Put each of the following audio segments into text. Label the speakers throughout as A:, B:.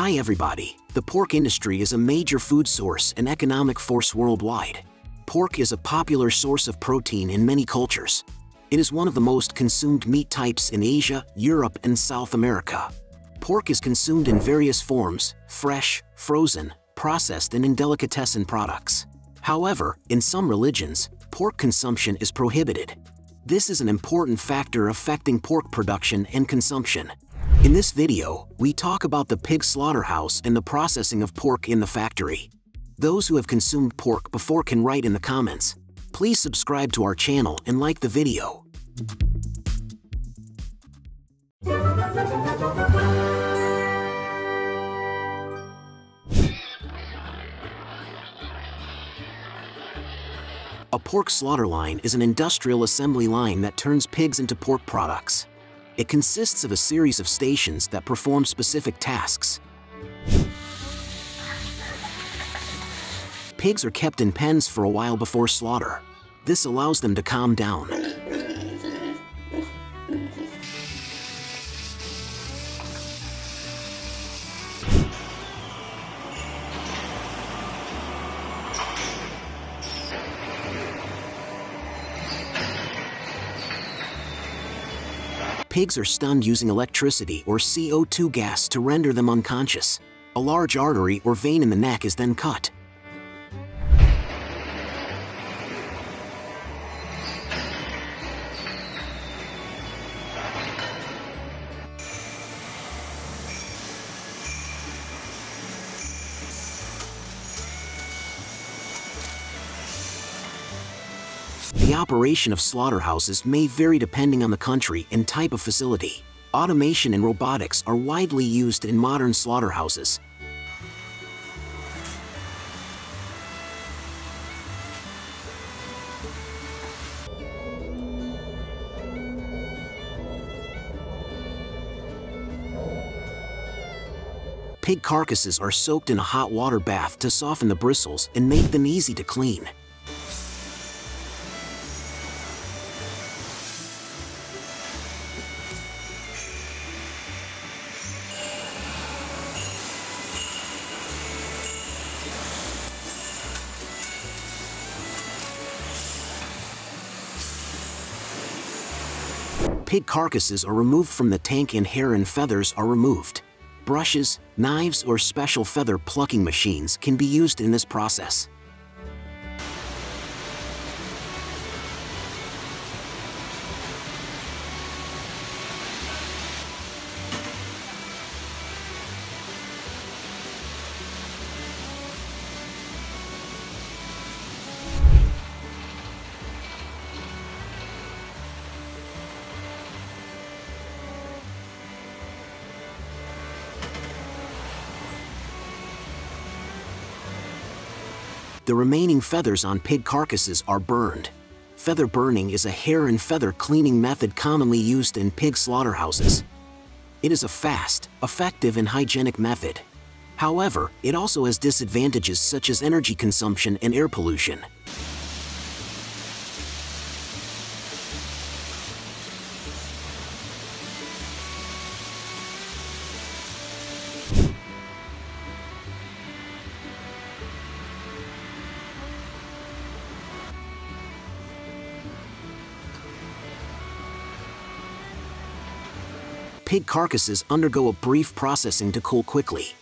A: Hi everybody, the pork industry is a major food source and economic force worldwide. Pork is a popular source of protein in many cultures. It is one of the most consumed meat types in Asia, Europe, and South America. Pork is consumed in various forms, fresh, frozen, processed, and in delicatessen products. However, in some religions, pork consumption is prohibited. This is an important factor affecting pork production and consumption. In this video, we talk about the pig slaughterhouse and the processing of pork in the factory. Those who have consumed pork before can write in the comments. Please subscribe to our channel and like the video. A pork slaughter line is an industrial assembly line that turns pigs into pork products. It consists of a series of stations that perform specific tasks. Pigs are kept in pens for a while before slaughter. This allows them to calm down. Pigs are stunned using electricity or CO2 gas to render them unconscious. A large artery or vein in the neck is then cut. The operation of slaughterhouses may vary depending on the country and type of facility. Automation and robotics are widely used in modern slaughterhouses. Pig carcasses are soaked in a hot water bath to soften the bristles and make them easy to clean. Pig carcasses are removed from the tank and hair and feathers are removed. Brushes, knives, or special feather plucking machines can be used in this process. The remaining feathers on pig carcasses are burned. Feather burning is a hair and feather cleaning method commonly used in pig slaughterhouses. It is a fast, effective, and hygienic method. However, it also has disadvantages such as energy consumption and air pollution. Pig carcasses undergo a brief processing to cool quickly.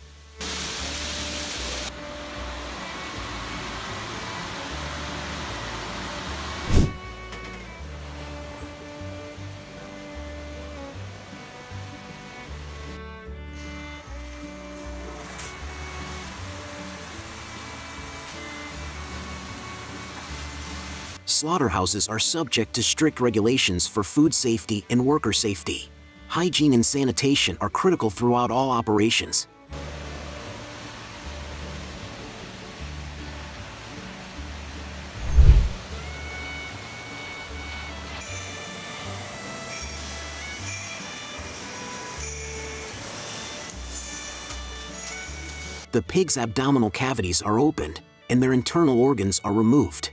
A: Slaughterhouses are subject to strict regulations for food safety and worker safety hygiene and sanitation are critical throughout all operations. The pig's abdominal cavities are opened, and their internal organs are removed.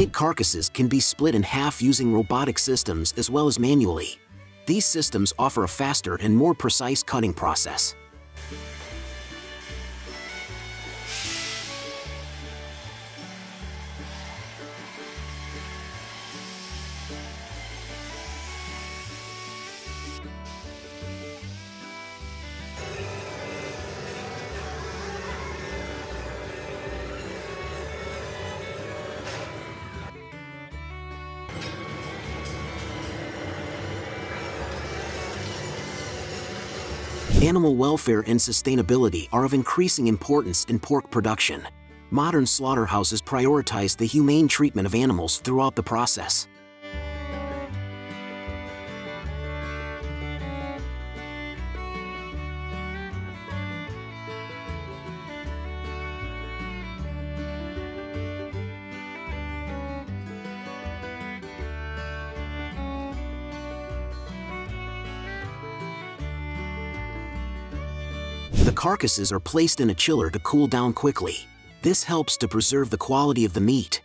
A: Pig carcasses can be split in half using robotic systems as well as manually. These systems offer a faster and more precise cutting process. Animal welfare and sustainability are of increasing importance in pork production. Modern slaughterhouses prioritize the humane treatment of animals throughout the process. The carcasses are placed in a chiller to cool down quickly. This helps to preserve the quality of the meat.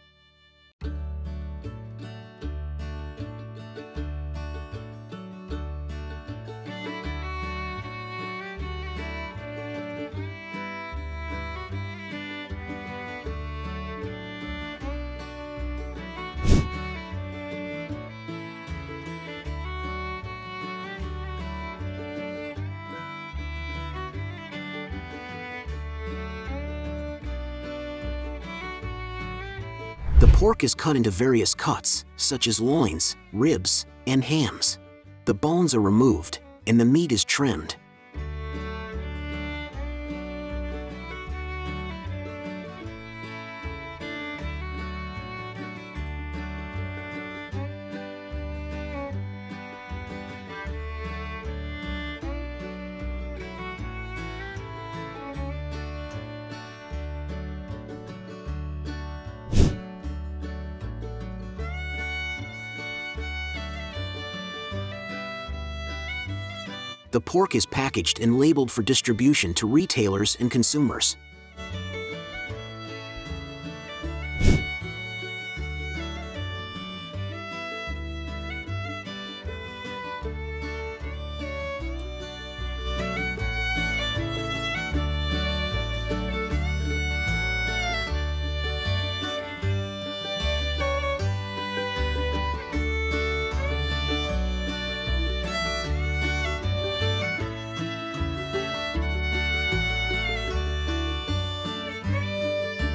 A: The pork is cut into various cuts, such as loins, ribs, and hams. The bones are removed, and the meat is trimmed. The pork is packaged and labeled for distribution to retailers and consumers.